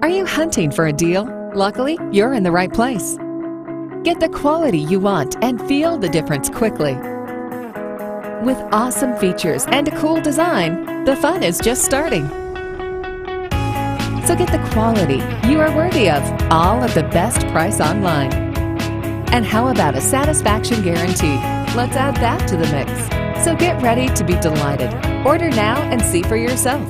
Are you hunting for a deal? Luckily, you're in the right place. Get the quality you want and feel the difference quickly. With awesome features and a cool design, the fun is just starting. So get the quality you are worthy of, all at the best price online. And how about a satisfaction guarantee? Let's add that to the mix. So get ready to be delighted. Order now and see for yourself.